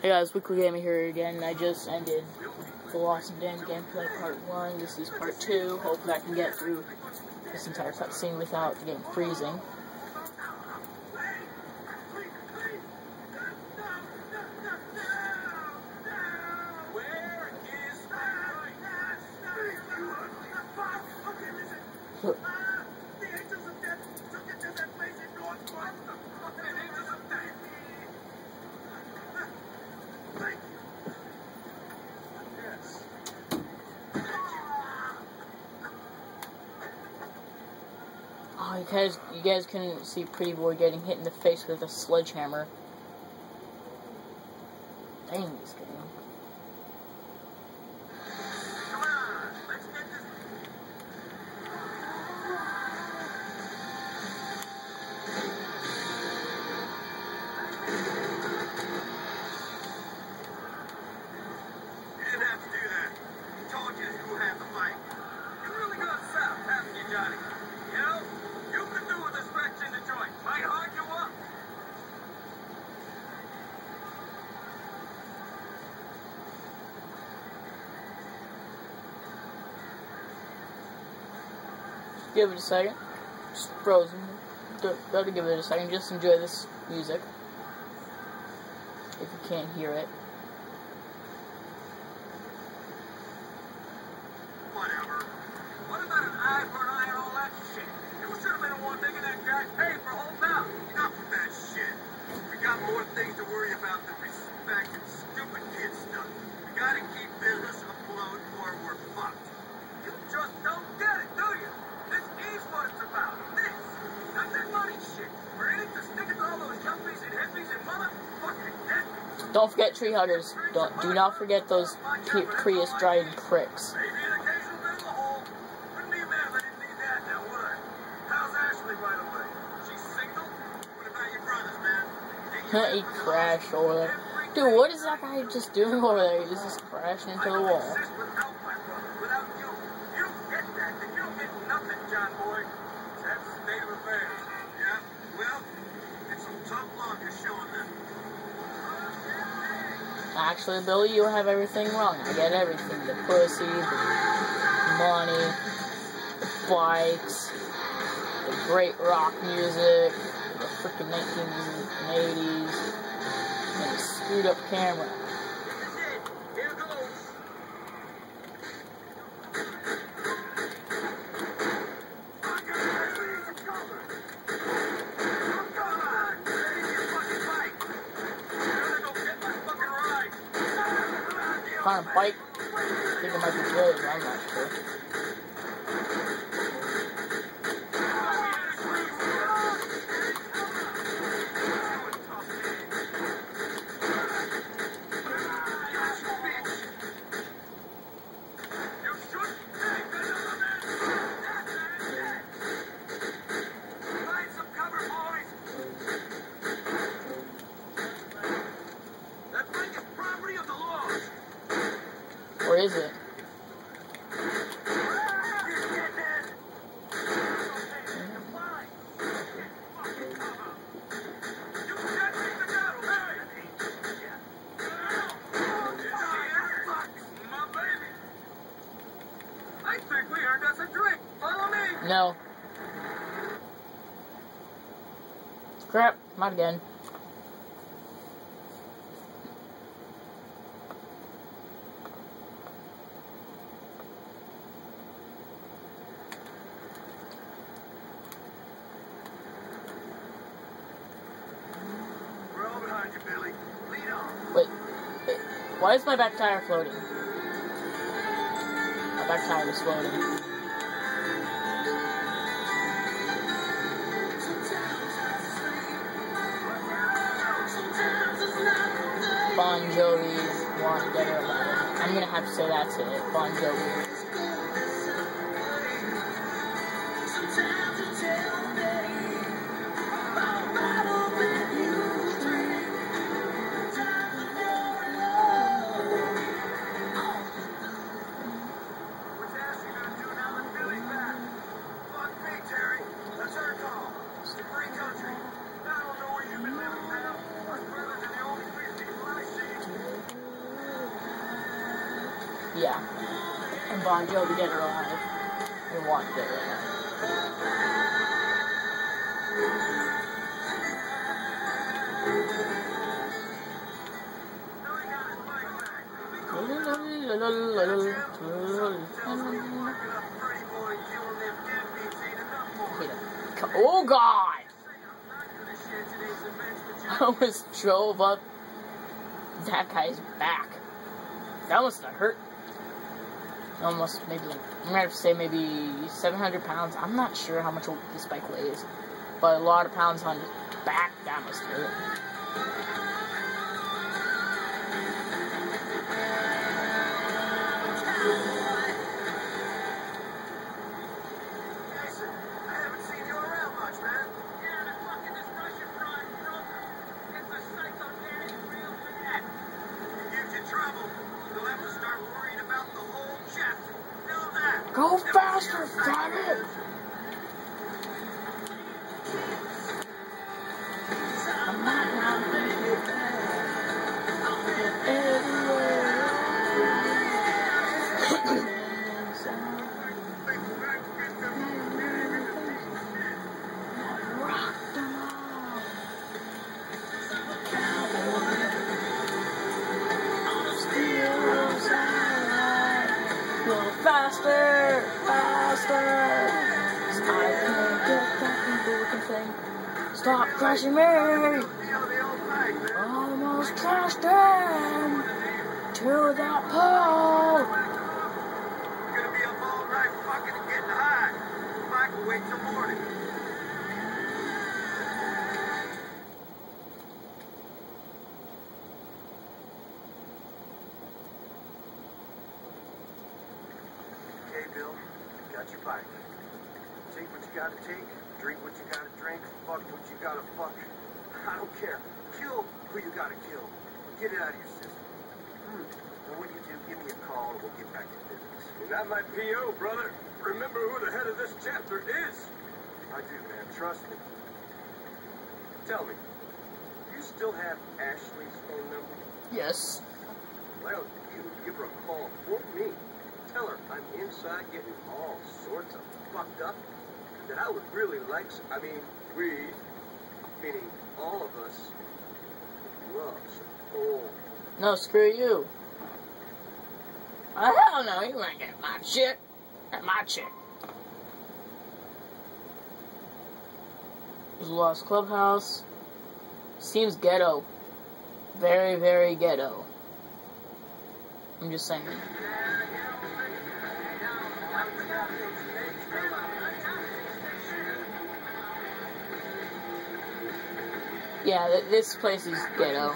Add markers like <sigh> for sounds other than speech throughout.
Hey guys, Weekly Gamer here again. I just ended the Lost and Damned gameplay part 1. This is part 2. Hopefully I can get through this entire cutscene without getting freezing. So, guys, you guys can see Pretty Boy getting hit in the face with a sledgehammer. Dang this game. Give it a second. It's frozen. Go- Gotta give it a second. Just enjoy this music. If you can't hear it. Whatever. What about an eye for an eye and all that shit? The one making that guy pay for holding out. That shit. We got more things to worry about than stupid stuff. We gotta keep business afloat or we're fucked. You just don't get it, do you? Is what it's about. This. Not that money shit. We're in it to stick it to all those yuppies and hippies and motherfucking. Don't forget tree huggers. Don't do not forget those Prius driving pricks. Maybe an occasional bit of a hole. Wouldn't be mad if I didn't need that now, would I? How's Ashley, by the way? She's single? What about your brothers, man? <laughs> he crashed over there. Dude, what is that guy just doing over there? He's just crashing into the wall. exist without my brother, without you. You don't get that, then you don't get nothing, John boy. That's the state of affairs. Yeah, well, it's some tough love you're showing them. Actually, Billy, you have everything wrong. I get everything. The pussy, the money, the bikes, the great rock music, the freaking 1980s, and 80s, and the screwed up camera. Earned us a drink. Follow me. No. Crap, not again. We're all behind you, Billy. Lead on. Wait, wait, why is my back tire floating? My back tire is floating. Bon Jovi, Want or Alive. I'm gonna have to say that's it. Bon Jovi. Yeah. And Bon Jovi Dead or Alive. And want Dead or Alive. Oh god! <laughs> I almost drove up that guy's back. That must have hurt. Almost maybe, I'm gonna have to say maybe 700 pounds. I'm not sure how much this bike weighs, but a lot of pounds on his back. That must hurt. Faster, damn it! Faster, faster! I can't get that people thing. Stop crashing me! Almost crashed him to that pole. Gonna be up all night fucking getting high. Mike will Got your bike. Take what you gotta take, drink what you gotta drink, fuck what you gotta fuck. I don't care. Kill who you gotta kill. Get it out of your system. Hmm. And when you do, give me a call and we'll get back to business. You're not my PO, brother. Remember who the head of this chapter is. I do, man. Trust me. Tell me, you still have Ashley's phone number? Yes. Well, you give her a call for me? Tell her I'm inside getting all sorts of fucked up. That I would really like, I mean, we, meaning all of us, loves Oh, No, screw you. Oh, hell no, you ain't get my shit. At my chick. Lost Clubhouse. Seems ghetto. Very, very ghetto. I'm just saying. Liberty this place is ghetto.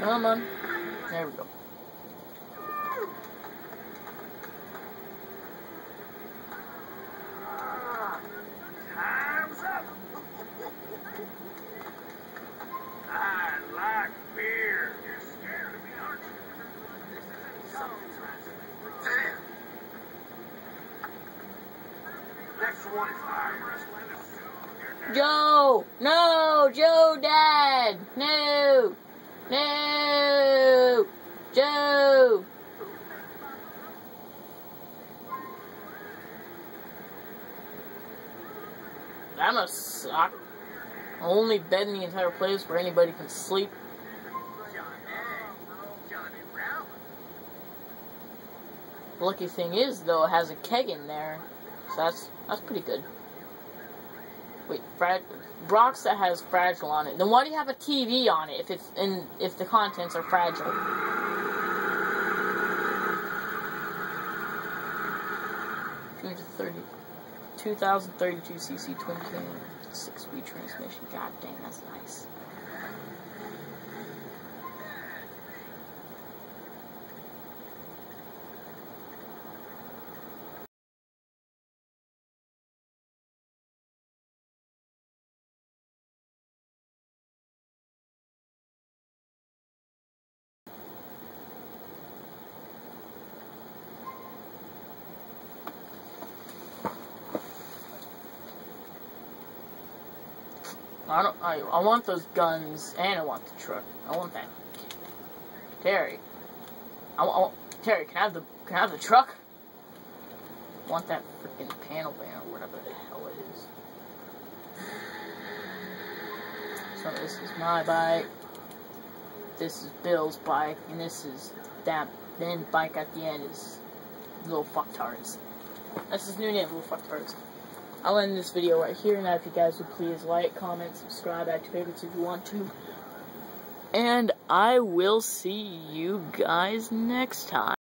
Come on. There we go. Time's up. I like beer. You're scared of me, aren't you? This isn't Damn. Next one is arm wrestling. Joe! No! Joe, Dad! No! No! Joe! That must suck. Only bed in the entire place where anybody can sleep. Lucky thing is, though, it has a keg in there, so that's that's pretty good. Wait, frag- rocks that has fragile on it. Then why do you have a TV on it if it's in if the contents are fragile? Two hundred thirty, two thousand thirty-two cc twin cam, six-speed transmission. God dang, that's nice. I don't. I, I want those guns, and I want the truck. I want that. Terry. I, want Terry. Can I have the Can I have the truck? I want that freaking panel van or whatever the hell it is. So this is my bike. This is Bill's bike, and this is that then bike at the end is little fucktards. That's his new name, little fucktards. I'll end this video right here. Now, if you guys would please like, comment, subscribe, to favorites if you want to. And I will see you guys next time.